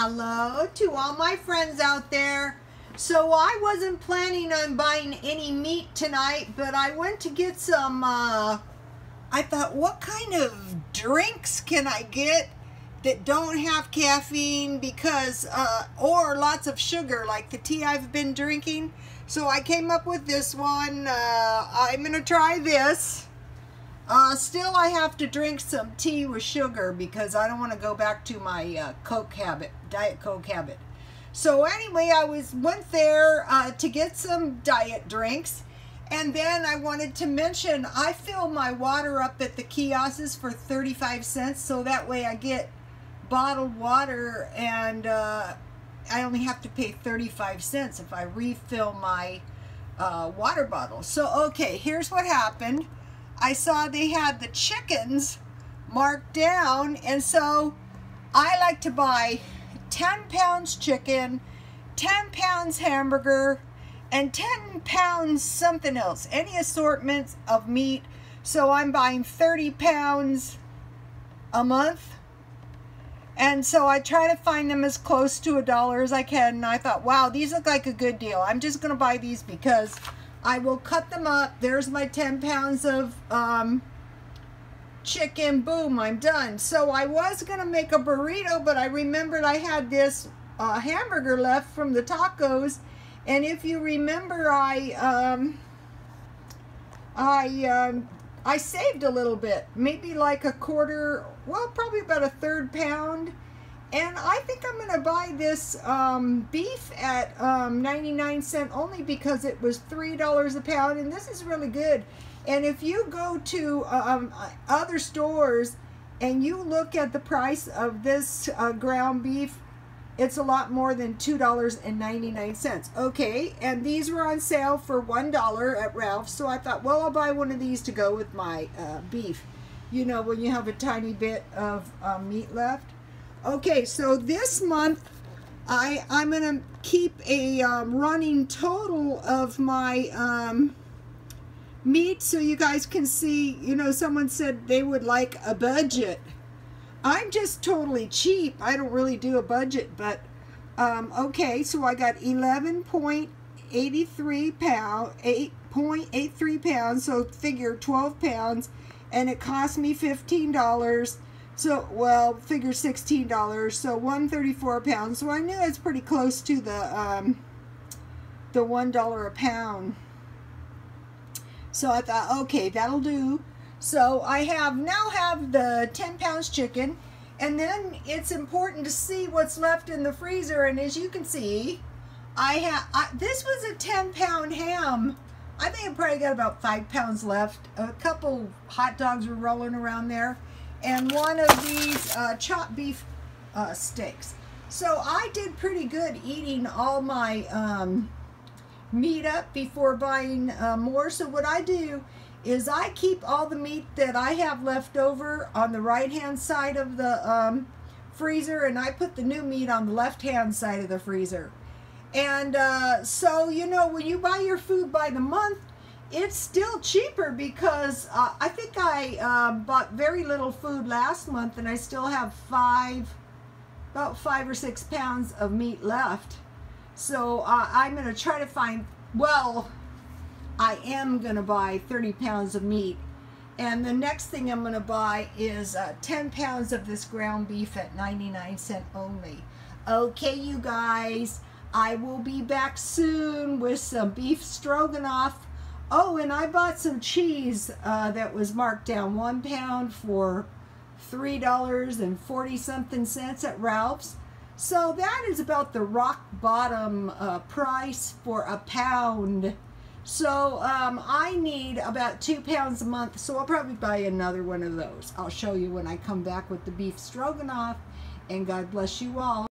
Hello to all my friends out there. So I wasn't planning on buying any meat tonight, but I went to get some, uh, I thought, what kind of drinks can I get that don't have caffeine because, uh, or lots of sugar like the tea I've been drinking. So I came up with this one. Uh, I'm going to try this. Uh, still, I have to drink some tea with sugar because I don't want to go back to my uh, Coke habit, Diet Coke habit. So anyway, I was went there uh, to get some diet drinks. And then I wanted to mention, I fill my water up at the kiosks for 35 cents. So that way I get bottled water and uh, I only have to pay 35 cents if I refill my uh, water bottle. So, okay, here's what happened. I saw they had the chickens marked down and so I like to buy 10 pounds chicken, 10 pounds hamburger, and 10 pounds something else, any assortments of meat. So I'm buying 30 pounds a month. And so I try to find them as close to a dollar as I can. And I thought, wow, these look like a good deal. I'm just going to buy these because I will cut them up. There's my 10 pounds of um, chicken. Boom, I'm done. So I was going to make a burrito, but I remembered I had this uh, hamburger left from the tacos. And if you remember, I, um, I, um, I saved a little bit, maybe like a quarter, well, probably about a third pound. And I think I'm going to buy this um, beef at um, 99 cent only because it was $3 a pound. And this is really good. And if you go to um, other stores and you look at the price of this uh, ground beef, it's a lot more than $2.99. Okay, and these were on sale for $1 at Ralph's. So I thought, well, I'll buy one of these to go with my uh, beef. You know, when you have a tiny bit of uh, meat left. Okay, so this month I, I'm going to keep a um, running total of my um, meat so you guys can see, you know, someone said they would like a budget. I'm just totally cheap. I don't really do a budget, but um, okay, so I got 11.83 pound, 8.83 pounds, so figure 12 pounds, and it cost me $15 so, well, figure $16, so 134 pounds. So I knew it's pretty close to the, um, the $1 a pound. So I thought, okay, that'll do. So I have now have the 10 pounds chicken. And then it's important to see what's left in the freezer. And as you can see, I have, this was a 10 pound ham. I think I probably got about five pounds left. A couple hot dogs were rolling around there and one of these uh, chopped beef uh, steaks. So I did pretty good eating all my um, meat up before buying uh, more. So what I do is I keep all the meat that I have left over on the right hand side of the um, freezer and I put the new meat on the left hand side of the freezer. And uh, so, you know, when you buy your food by the month, it's still cheaper because uh, I think I uh, bought very little food last month and I still have five, about five or six pounds of meat left. So uh, I'm going to try to find, well, I am going to buy 30 pounds of meat. And the next thing I'm going to buy is uh, 10 pounds of this ground beef at 99 cent only. Okay, you guys, I will be back soon with some beef stroganoff Oh, and I bought some cheese uh, that was marked down one pound for three dollars and forty something cents at Ralph's. So that is about the rock bottom uh, price for a pound. So um, I need about two pounds a month, so I'll probably buy another one of those. I'll show you when I come back with the beef stroganoff, and God bless you all.